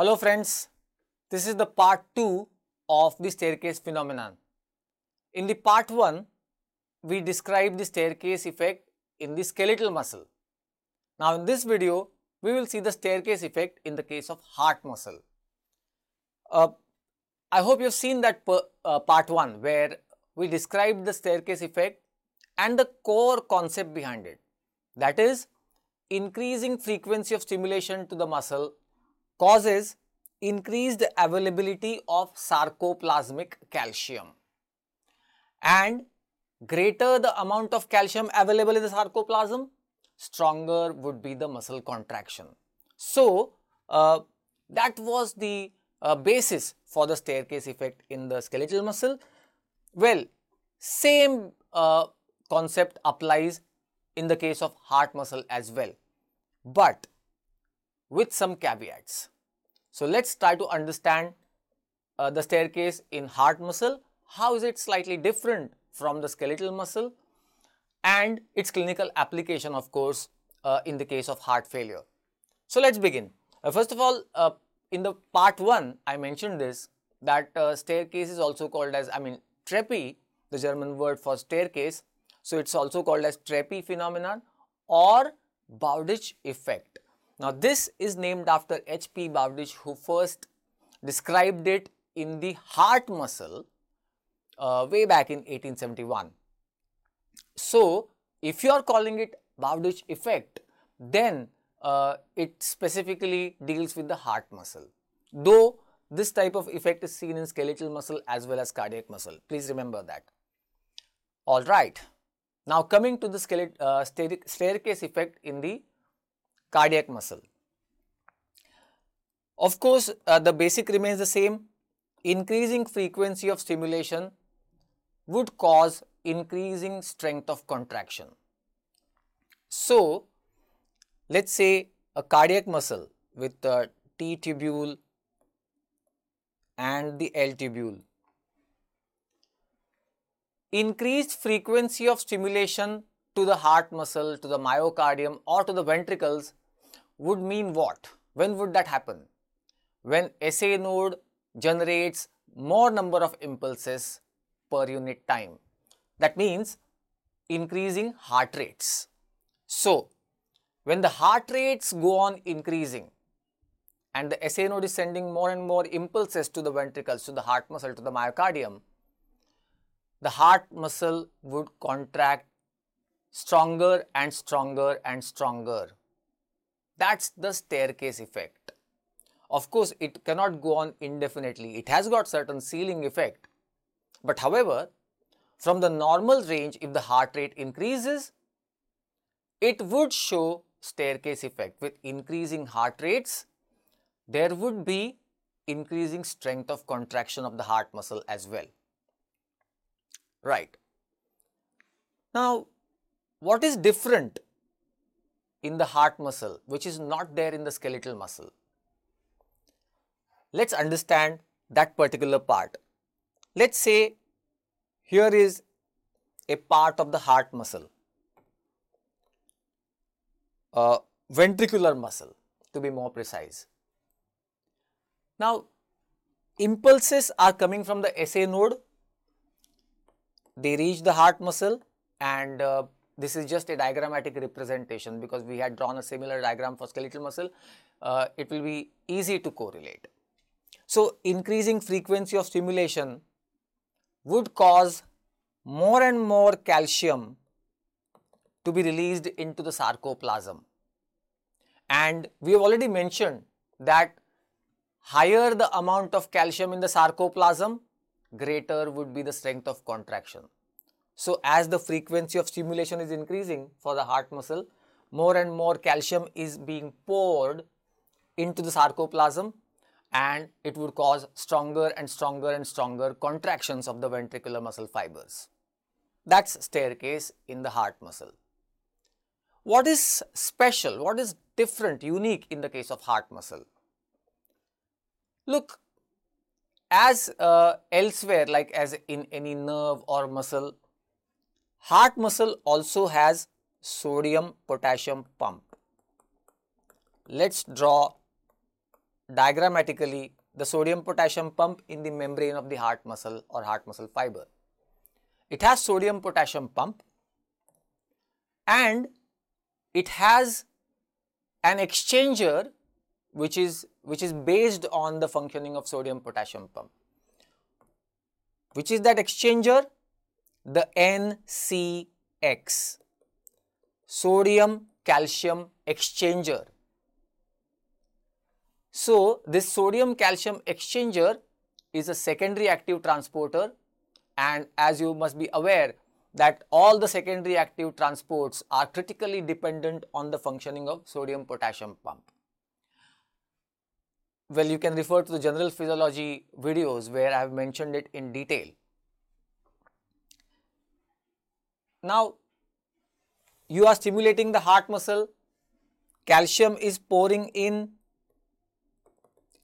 Hello friends, this is the part 2 of the staircase phenomenon. In the part 1, we described the staircase effect in the skeletal muscle. Now in this video, we will see the staircase effect in the case of heart muscle. Uh, I hope you have seen that per, uh, part 1 where we described the staircase effect and the core concept behind it. That is, increasing frequency of stimulation to the muscle causes increased availability of sarcoplasmic calcium and greater the amount of calcium available in the sarcoplasm stronger would be the muscle contraction. So, uh, that was the uh, basis for the staircase effect in the skeletal muscle. Well, same uh, concept applies in the case of heart muscle as well, but with some caveats. So, let us try to understand uh, the staircase in heart muscle, how is it slightly different from the skeletal muscle and its clinical application of course uh, in the case of heart failure. So, let us begin. Uh, first of all, uh, in the part 1 I mentioned this that uh, staircase is also called as I mean Treppe the German word for staircase. So, it is also called as Treppe phenomenon or Bowditch effect. Now, this is named after H.P. Bowditch who first described it in the heart muscle uh, way back in 1871. So, if you are calling it Bowditch effect, then uh, it specifically deals with the heart muscle. Though this type of effect is seen in skeletal muscle as well as cardiac muscle. Please remember that. Alright. Now coming to the uh, staircase effect in the cardiac muscle. Of course, uh, the basic remains the same. Increasing frequency of stimulation would cause increasing strength of contraction. So, let us say a cardiac muscle with the T tubule and the L tubule. Increased frequency of stimulation to the heart muscle, to the myocardium or to the ventricles would mean what? When would that happen? When SA node generates more number of impulses per unit time. That means increasing heart rates. So, when the heart rates go on increasing and the SA node is sending more and more impulses to the ventricles, to the heart muscle, to the myocardium, the heart muscle would contract stronger and stronger and stronger. That's the staircase effect. Of course, it cannot go on indefinitely. It has got certain ceiling effect. But however, from the normal range, if the heart rate increases, it would show staircase effect. With increasing heart rates, there would be increasing strength of contraction of the heart muscle as well. Right. Now, what is different in the heart muscle which is not there in the skeletal muscle? Let us understand that particular part. Let us say here is a part of the heart muscle, ventricular muscle to be more precise. Now, impulses are coming from the SA node, they reach the heart muscle and uh, this is just a diagrammatic representation because we had drawn a similar diagram for skeletal muscle, uh, it will be easy to correlate. So, increasing frequency of stimulation would cause more and more calcium to be released into the sarcoplasm. And we have already mentioned that higher the amount of calcium in the sarcoplasm, greater would be the strength of contraction. So, as the frequency of stimulation is increasing for the heart muscle, more and more calcium is being poured into the sarcoplasm and it would cause stronger and stronger and stronger contractions of the ventricular muscle fibers. That's staircase in the heart muscle. What is special, what is different, unique in the case of heart muscle? Look, as uh, elsewhere like as in any nerve or muscle, heart muscle also has sodium potassium pump. Let us draw diagrammatically the sodium potassium pump in the membrane of the heart muscle or heart muscle fiber. It has sodium potassium pump and it has an exchanger which is which is based on the functioning of sodium potassium pump. Which is that exchanger? The NCX, sodium calcium exchanger. So, this sodium calcium exchanger is a secondary active transporter and as you must be aware that all the secondary active transports are critically dependent on the functioning of sodium potassium pump. Well, you can refer to the general physiology videos where I have mentioned it in detail. Now, you are stimulating the heart muscle, calcium is pouring in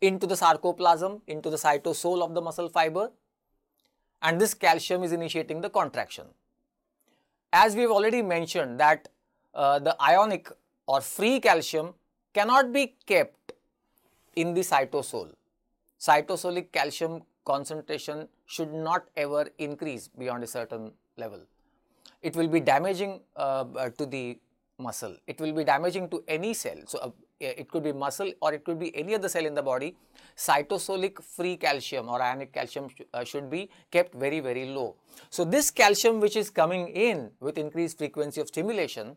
into the sarcoplasm, into the cytosol of the muscle fiber and this calcium is initiating the contraction. As we have already mentioned that uh, the ionic or free calcium cannot be kept in the cytosol. Cytosolic calcium concentration should not ever increase beyond a certain level. It will be damaging uh, to the muscle. It will be damaging to any cell. So, uh, it could be muscle or it could be any other cell in the body. Cytosolic free calcium or ionic calcium sh uh, should be kept very, very low. So, this calcium which is coming in with increased frequency of stimulation,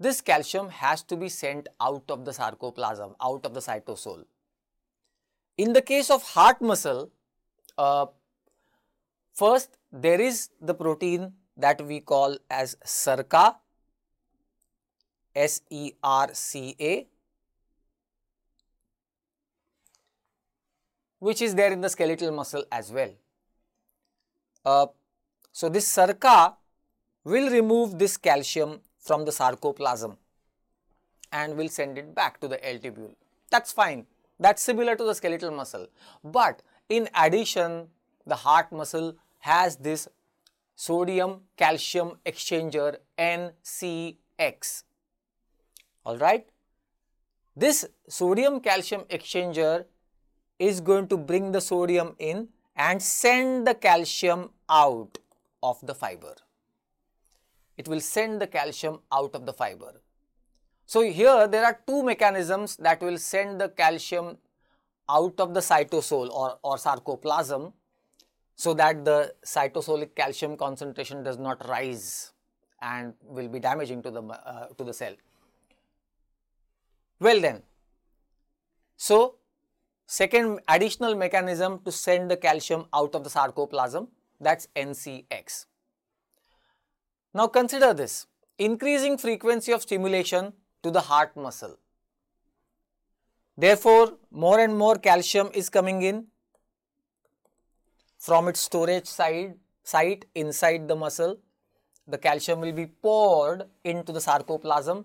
this calcium has to be sent out of the sarcoplasm, out of the cytosol. In the case of heart muscle, uh, first there is the protein that we call as SERCA S-E-R-C-A which is there in the skeletal muscle as well. Uh, so, this SERCA will remove this calcium from the sarcoplasm and will send it back to the L tubule. That is fine. That is similar to the skeletal muscle. But in addition, the heart muscle has this sodium calcium exchanger NCX alright. This sodium calcium exchanger is going to bring the sodium in and send the calcium out of the fiber. It will send the calcium out of the fiber. So, here there are two mechanisms that will send the calcium out of the cytosol or, or sarcoplasm so that the cytosolic calcium concentration does not rise and will be damaging to the, uh, to the cell. Well then, so second additional mechanism to send the calcium out of the sarcoplasm that is NCX. Now consider this increasing frequency of stimulation to the heart muscle. Therefore, more and more calcium is coming in from its storage side site inside the muscle. The calcium will be poured into the sarcoplasm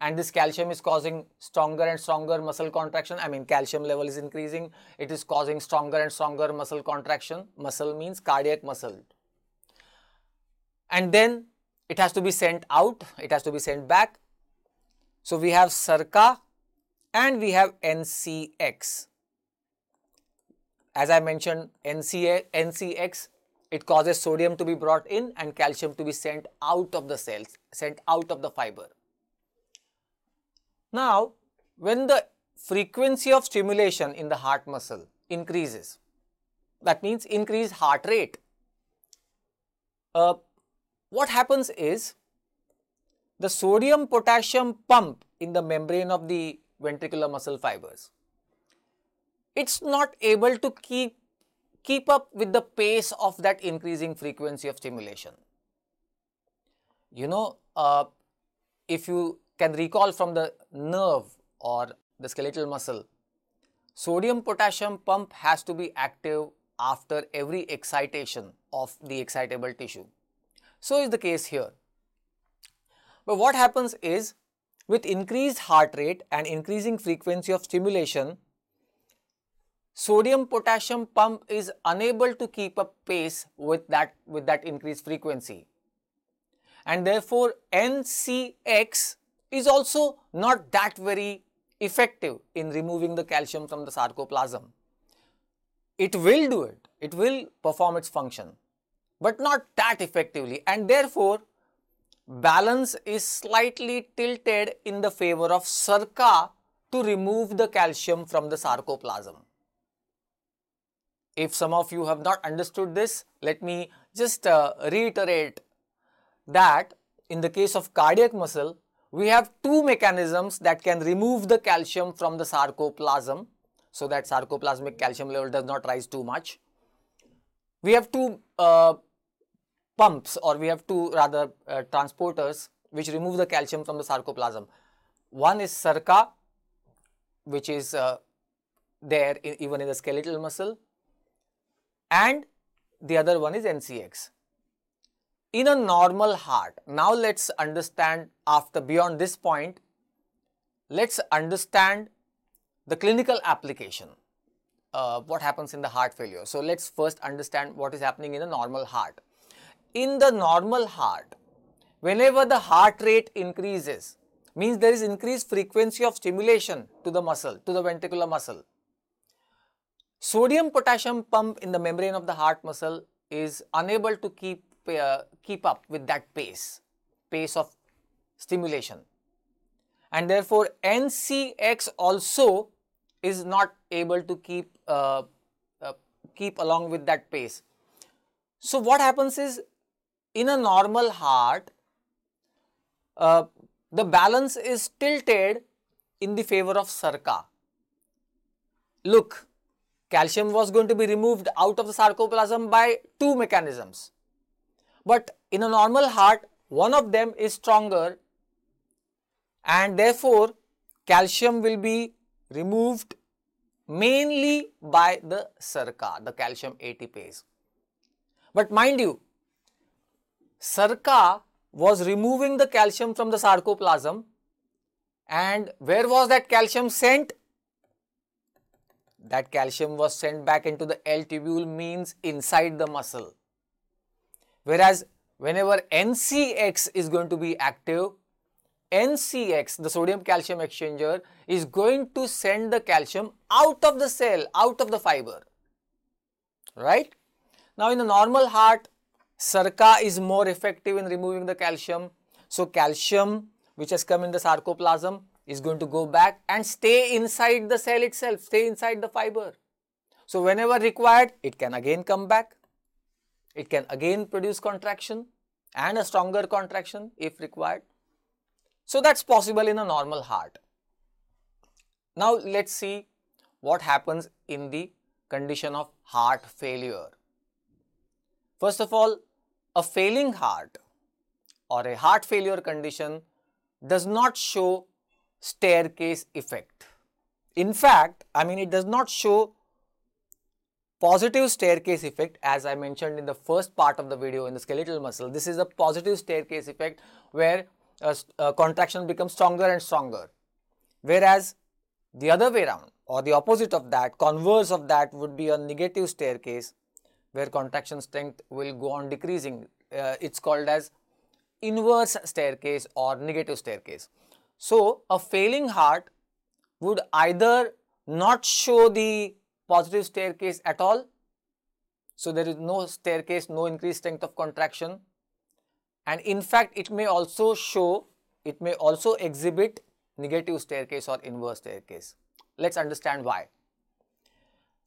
and this calcium is causing stronger and stronger muscle contraction. I mean calcium level is increasing, it is causing stronger and stronger muscle contraction. Muscle means cardiac muscle. And then it has to be sent out, it has to be sent back. So, we have SERCA and we have NCX. As I mentioned NCA, NCX it causes sodium to be brought in and calcium to be sent out of the cells, sent out of the fiber. Now, when the frequency of stimulation in the heart muscle increases, that means increase heart rate. Uh, what happens is the sodium potassium pump in the membrane of the ventricular muscle fibers, it's not able to keep keep up with the pace of that increasing frequency of stimulation. You know, uh, if you can recall from the nerve or the skeletal muscle, sodium potassium pump has to be active after every excitation of the excitable tissue. So is the case here. But what happens is with increased heart rate and increasing frequency of stimulation, sodium potassium pump is unable to keep up pace with that with that increased frequency and therefore NCX is also not that very effective in removing the calcium from the sarcoplasm. It will do it, it will perform its function, but not that effectively and therefore balance is slightly tilted in the favor of SERCA to remove the calcium from the sarcoplasm. If some of you have not understood this, let me just uh, reiterate that in the case of cardiac muscle, we have two mechanisms that can remove the calcium from the sarcoplasm so that sarcoplasmic calcium level does not rise too much. We have two uh, pumps or we have two rather uh, transporters which remove the calcium from the sarcoplasm. One is SERCA which is uh, there in, even in the skeletal muscle and the other one is NCX. In a normal heart, now let's understand after beyond this point, let's understand the clinical application, uh, what happens in the heart failure. So let's first understand what is happening in a normal heart. In the normal heart, whenever the heart rate increases, means there is increased frequency of stimulation to the muscle, to the ventricular muscle. Sodium potassium pump in the membrane of the heart muscle is unable to keep uh, keep up with that pace, pace of stimulation. And therefore, NCX also is not able to keep uh, uh, keep along with that pace. So, what happens is in a normal heart, uh, the balance is tilted in the favor of SERCA. Look, calcium was going to be removed out of the sarcoplasm by two mechanisms. But in a normal heart, one of them is stronger and therefore calcium will be removed mainly by the SERCA, the calcium ATPase. But mind you, SERCA was removing the calcium from the sarcoplasm and where was that calcium sent? That calcium was sent back into the L tubule means inside the muscle. Whereas whenever NCX is going to be active, NCX, the sodium calcium exchanger, is going to send the calcium out of the cell, out of the fiber. Right? Now, in the normal heart, SERCA is more effective in removing the calcium. So, calcium which has come in the sarcoplasm is going to go back and stay inside the cell itself, stay inside the fiber. So, whenever required, it can again come back. It can again produce contraction and a stronger contraction if required. So, that is possible in a normal heart. Now, let us see what happens in the condition of heart failure. First of all, a failing heart or a heart failure condition does not show staircase effect. In fact, I mean it does not show positive staircase effect as I mentioned in the first part of the video in the skeletal muscle. This is a positive staircase effect where a, a contraction becomes stronger and stronger. Whereas the other way around or the opposite of that, converse of that would be a negative staircase where contraction strength will go on decreasing. Uh, it's called as inverse staircase or negative staircase. So, a failing heart would either not show the positive staircase at all. So, there is no staircase, no increased strength of contraction and in fact, it may also show, it may also exhibit negative staircase or inverse staircase. Let us understand why.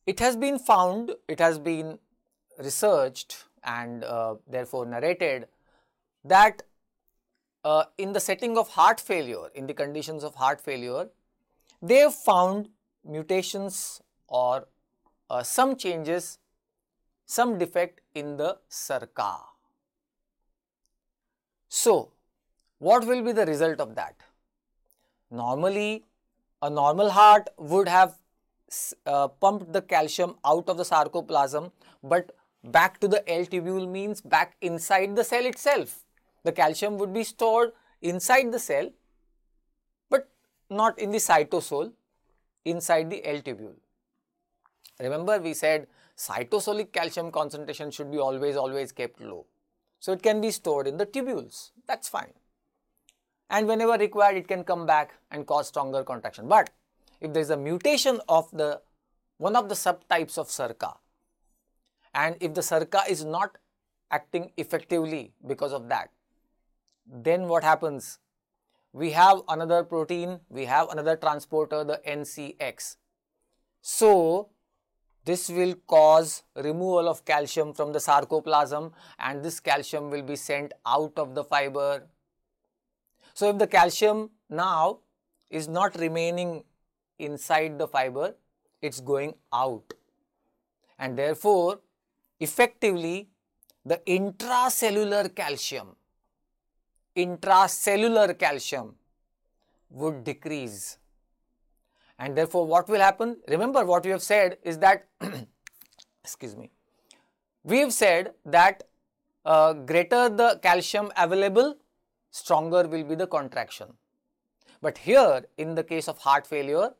It has been found, it has been researched and uh, therefore narrated that uh, in the setting of heart failure, in the conditions of heart failure, they have found mutations or uh, some changes, some defect in the SERCA. So, what will be the result of that? Normally, a normal heart would have uh, pumped the calcium out of the sarcoplasm, but back to the L tubule means back inside the cell itself. The calcium would be stored inside the cell, but not in the cytosol, inside the L tubule. Remember we said cytosolic calcium concentration should be always always kept low. So, it can be stored in the tubules that is fine. and whenever required it can come back and cause stronger contraction. But if there is a mutation of the one of the subtypes of SERCA and if the SERCA is not acting effectively because of that, then what happens? We have another protein, we have another transporter, the NCX. So, this will cause removal of calcium from the sarcoplasm and this calcium will be sent out of the fiber. So, if the calcium now is not remaining inside the fiber, it is going out and therefore, effectively the intracellular calcium, intracellular calcium would decrease and therefore what will happen? Remember what we have said is that, excuse me, we have said that uh, greater the calcium available, stronger will be the contraction. But here in the case of heart failure,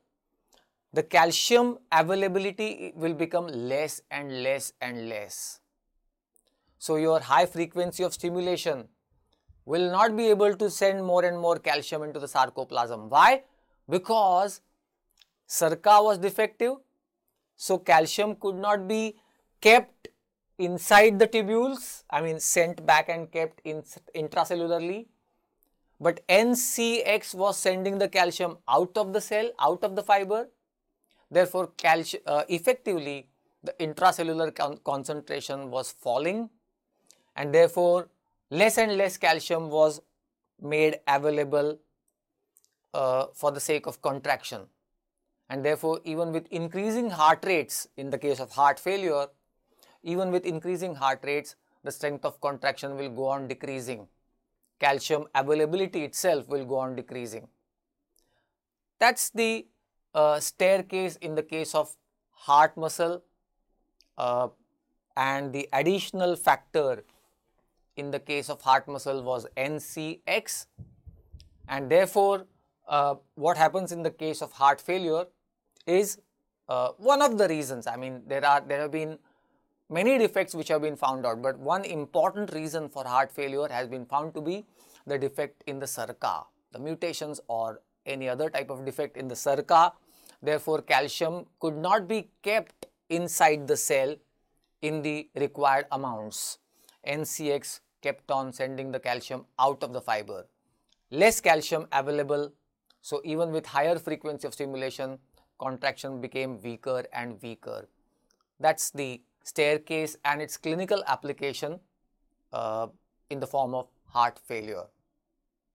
the calcium availability will become less and less and less. So, your high frequency of stimulation will not be able to send more and more calcium into the sarcoplasm. Why? Because SERCA was defective. So, calcium could not be kept inside the tubules, I mean sent back and kept in, intracellularly. But NCX was sending the calcium out of the cell, out of the fiber. Therefore, calcium, uh, effectively the intracellular con concentration was falling and therefore less and less calcium was made available uh, for the sake of contraction and therefore even with increasing heart rates in the case of heart failure, even with increasing heart rates, the strength of contraction will go on decreasing. Calcium availability itself will go on decreasing. That's the uh, staircase in the case of heart muscle uh, and the additional factor in the case of heart muscle was NCX and therefore uh, what happens in the case of heart failure is uh, one of the reasons. I mean, there are there have been many defects which have been found out, but one important reason for heart failure has been found to be the defect in the SERCA, the mutations or any other type of defect in the SERCA. Therefore, calcium could not be kept inside the cell in the required amounts. NCX kept on sending the calcium out of the fiber. Less calcium available, so even with higher frequency of stimulation, contraction became weaker and weaker. That's the staircase and its clinical application uh, in the form of heart failure.